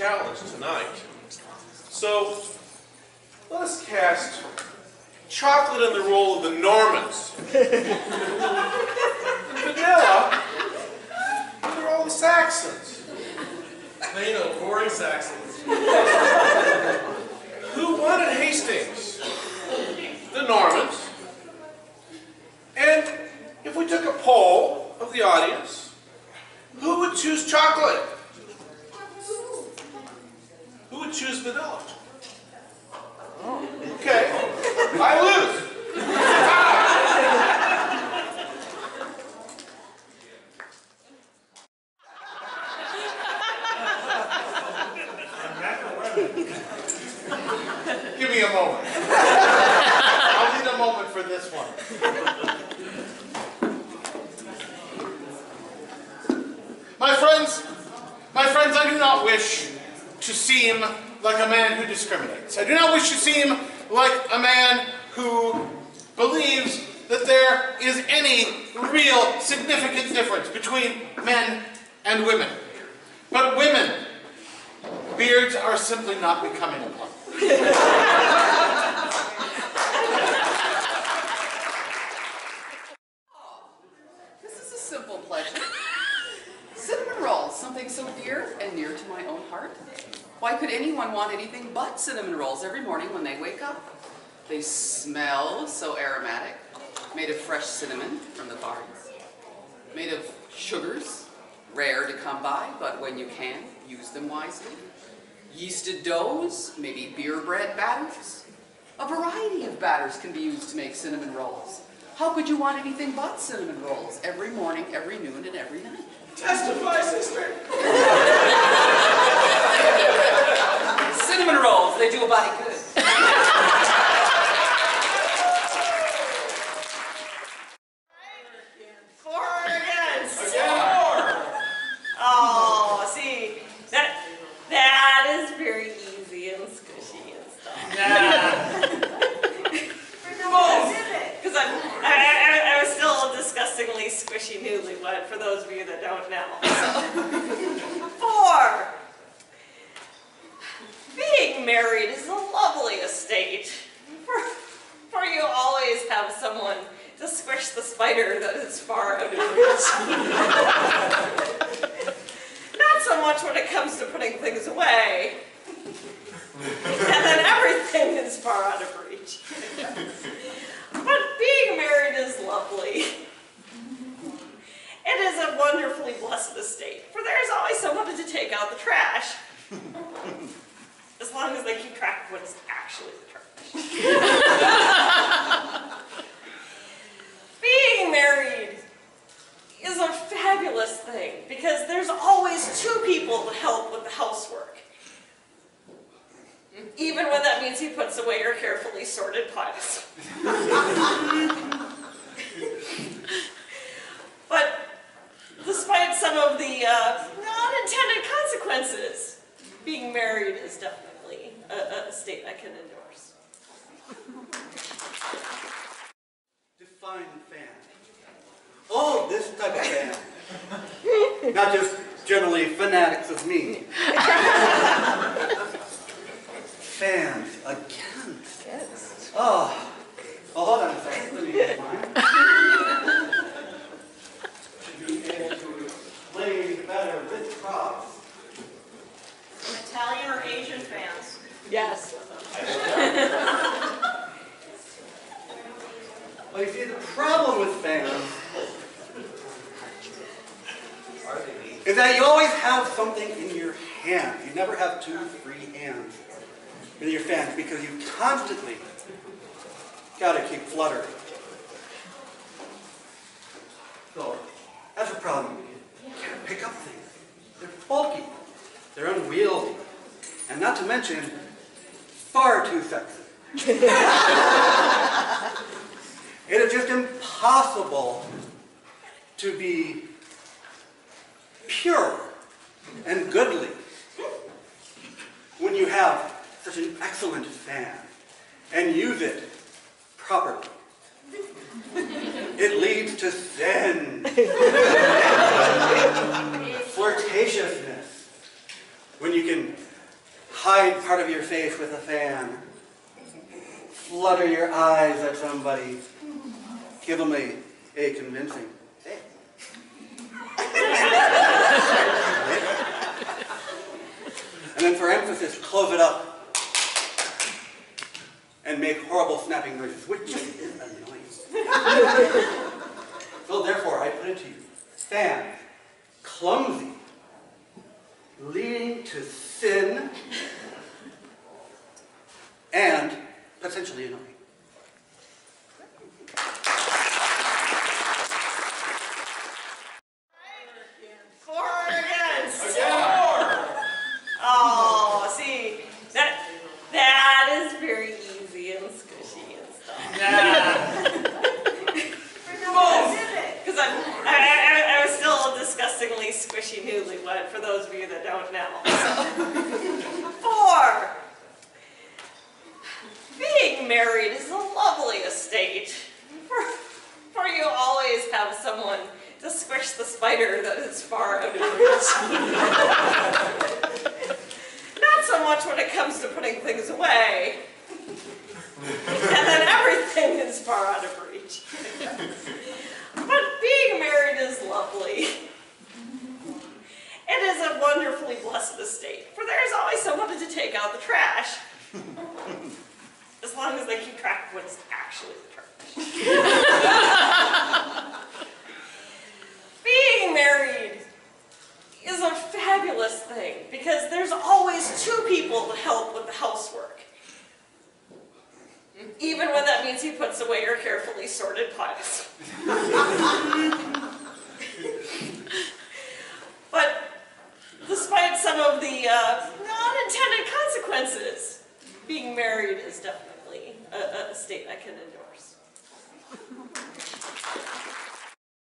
Challenge tonight. So, let us cast chocolate in the role of the Normans. Vanilla in the role of the Saxons. Plain old boring Saxons. Who won at Hastings? The Normans. And if we took a poll of the audience, who would choose chocolate? Would choose vanilla? Okay, I lose. Give me a moment. I'll need a moment for this one. My friends, my friends, I do not wish to seem like a man who discriminates. I do not wish to seem like a man who believes that there is any real significant difference between men and women. But women, beards are simply not becoming upon. This is a simple pleasure. Cinnamon rolls, something so dear and near to my own heart. Why could anyone want anything but cinnamon rolls every morning when they wake up? They smell so aromatic, made of fresh cinnamon from the farms, made of sugars, rare to come by, but when you can, use them wisely. Yeasted doughs, maybe beer bread batters. A variety of batters can be used to make cinnamon rolls. How could you want anything but cinnamon rolls every morning, every noon, and every night? Testify, sister. Cinnamon rolls, they do a body good. For or against? Oh, see, that that is very easy and squishy and stuff. Because I'm I, I, I was still a disgustingly squishy newlywed for those of you that don't know. So. For. Being married is a lovely estate. For, for you always have someone the spider that is far out of reach. Not so much when it comes to putting things away. and then everything is far out of reach. but being married is lovely. It is a wonderfully blessed estate, for there is always someone to take out the trash. As long as they keep track of what is actually the trash. Being married is a fabulous thing because there's always two people to help with the housework. Even when that means he puts away your carefully sorted piles. but despite some of the uh, unintended consequences, being married is definitely a, a state I can endorse. Define fan. Oh, this type of fan. Not just generally fanatics of me. Fans against. Oh. Oh, hold on a second. Let me get mine. Should be able to play better with props. Italian or Asian fans? Yes. Well, you see, the problem with fans is that you always have something in your hand. You never have two free hands with your fans because you constantly got to keep fluttering. So, that's a problem. You can't pick up things. They're bulky. They're unwieldy. And not to mention, far too sexy. it is just impossible to be pure and goodly when you have such an excellent fan and use it properly. It leads to sin, flirtatiousness, when you can hide part of your face with a fan, flutter your eyes at somebody, give them a, a convincing. And then for emphasis, close it up. And make horrible snapping noises, which is annoying. so therefore, I put it to you, fan, clumsy, leading to sin, and potentially annoying. For or against? Oh, see, that that is very easy and squishy and stuff. Because I'm I, I, I was still a disgustingly squishy for those of you that don't know. For. Being married is a lovely estate. For, for you always have someone to squish the spider that is far out of reach. Not so much when it comes to putting things away. And then everything is far out of reach. But being married is lovely. It is a wonderfully blessed estate, for there is always someone to take out the trash. As long as they keep track of what's actually the trash. Being married is a fabulous thing because there's always two people to help with the housework. Even when that means he puts away your carefully sorted